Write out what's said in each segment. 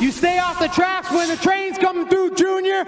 You stay off the tracks when the train's coming through, Junior.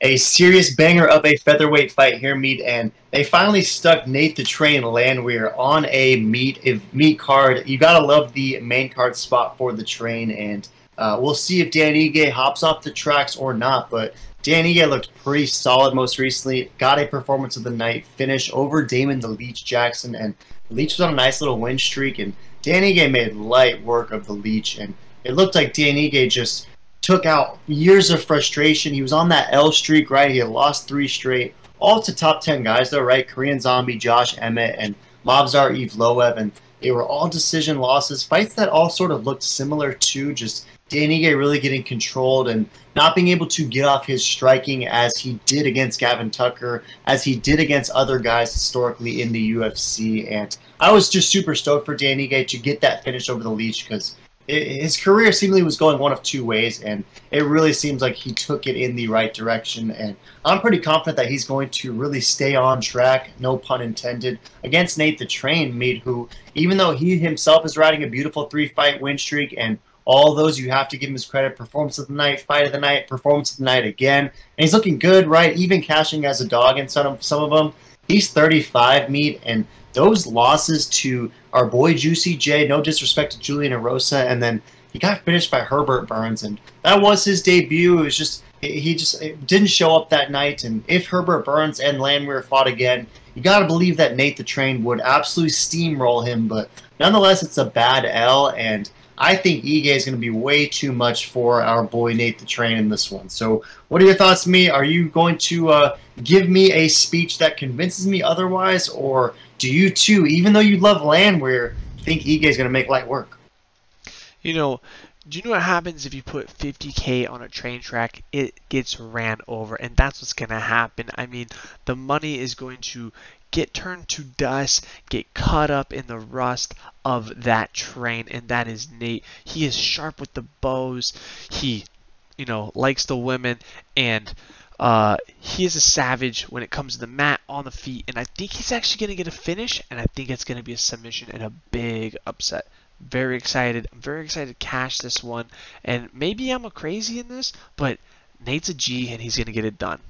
A serious banger of a featherweight fight here, Meat, and they finally stuck Nate the Train Landwehr on a meet if meet card. You gotta love the main card spot for the train, and uh, we'll see if Dan Ige hops off the tracks or not. But Dan Ige looked pretty solid most recently. Got a performance of the night finish over Damon the Leech Jackson, and Leech was on a nice little win streak, and Dan Ige made light work of the Leech, and it looked like Dan Ige just took out years of frustration. He was on that L streak, right? He had lost three straight, all to top 10 guys, though, right? Korean Zombie, Josh Emmett, and Movsar Evloev, and they were all decision losses. Fights that all sort of looked similar to just Dan Ige really getting controlled and not being able to get off his striking as he did against Gavin Tucker, as he did against other guys historically in the UFC. And I was just super stoked for Dan Ige to get that finish over the Leech because his career seemingly was going one of two ways, and it really seems like he took it in the right direction. And I'm pretty confident that he's going to really stay on track, no pun intended, against Nate the Train Mead, who, even though he himself is riding a beautiful three fight win streak and all those you have to give him his credit. Performance of the night, fight of the night, performance of the night again. And he's looking good, right? Even cashing as a dog in some of, some of them. He's 35 meat, and those losses to our boy Juicy J, no disrespect to Julian Erosa, and then he got finished by Herbert Burns, and that was his debut. It was just he just didn't show up that night. And if Herbert Burns and Landwehr fought again, you got to believe that Nate the Train would absolutely steamroll him. But nonetheless, it's a bad L, and I think Ige is going to be way too much for our boy Nate the Train in this one. So, what are your thoughts, me? Are you going to uh, give me a speech that convinces me otherwise, or do you too, even though you love Landwehr, think Ige is going to make light work? You know, do you know what happens if you put 50k on a train track? It gets ran over, and that's what's going to happen. I mean, the money is going to get turned to dust, get caught up in the rust of that train, and that is Nate. He is sharp with the bows. He, you know, likes the women, and uh, he is a savage when it comes to the mat, on the feet, and I think he's actually going to get a finish, and I think it's going to be a submission and a big upset. Very excited. I'm very excited to cash this one, and maybe I'm a crazy in this, but Nate's a G, and he's going to get it done.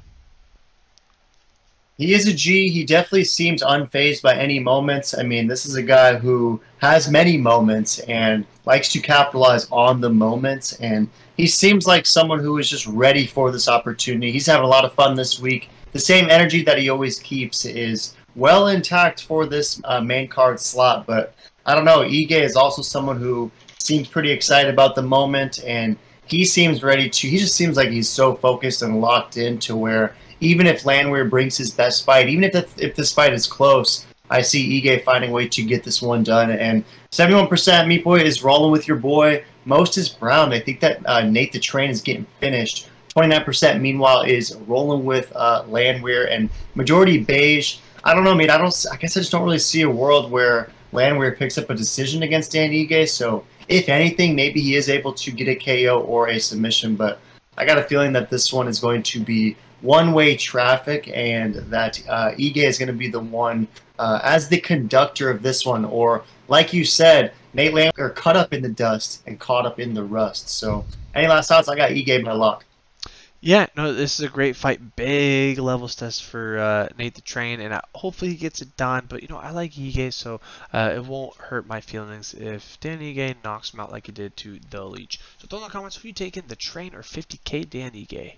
He is a G. He definitely seems unfazed by any moments. I mean, this is a guy who has many moments and likes to capitalize on the moments. And he seems like someone who is just ready for this opportunity. He's having a lot of fun this week. The same energy that he always keeps is well intact for this uh, main card slot. But I don't know. Ige is also someone who seems pretty excited about the moment. And he seems ready to, he just seems like he's so focused and locked in to where even if Landwehr brings his best fight, even if if this fight is close, I see Ige finding a way to get this one done. And 71% Meat Boy is rolling with your boy. Most is Brown. I think that uh, Nate the Train is getting finished. 29% meanwhile is rolling with uh, Landwehr and majority beige. I don't know, mate. I don't. I guess I just don't really see a world where Landwehr picks up a decision against Dan Ige. So if anything, maybe he is able to get a KO or a submission. But I got a feeling that this one is going to be one-way traffic, and that uh, Ige is going to be the one uh, as the conductor of this one, or like you said, Nate Landwehr cut up in the dust and caught up in the rust. So, any last thoughts? I got Ige by luck. Yeah, no, this is a great fight. Big levels test for uh, Nate the Train, and I, hopefully he gets it done. But, you know, I like Ige, so uh, it won't hurt my feelings if Dan Ige knocks him out like he did to The Leech. So throw in the comments who you taking, The Train or 50k Dan Ige.